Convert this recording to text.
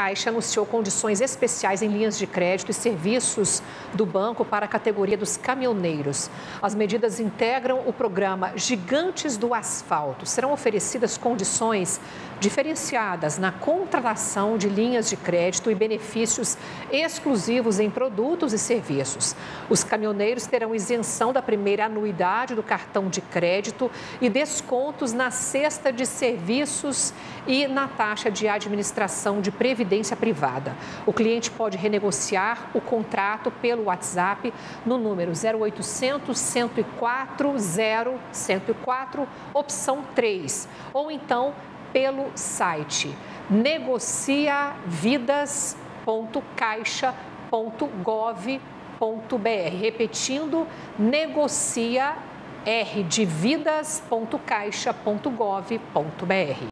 Caixa anunciou condições especiais em linhas de crédito e serviços do banco para a categoria dos caminhoneiros. As medidas integram o programa Gigantes do Asfalto. Serão oferecidas condições diferenciadas na contratação de linhas de crédito e benefícios exclusivos em produtos e serviços. Os caminhoneiros terão isenção da primeira anuidade do cartão de crédito e descontos na cesta de serviços e na taxa de administração de previdência previdência privada. O cliente pode renegociar o contrato pelo WhatsApp no número 0800 104 0104, opção 3, ou então pelo site negociavidas.caixa.gov.br. Repetindo, negocia r de vidas.caixa.gov.br.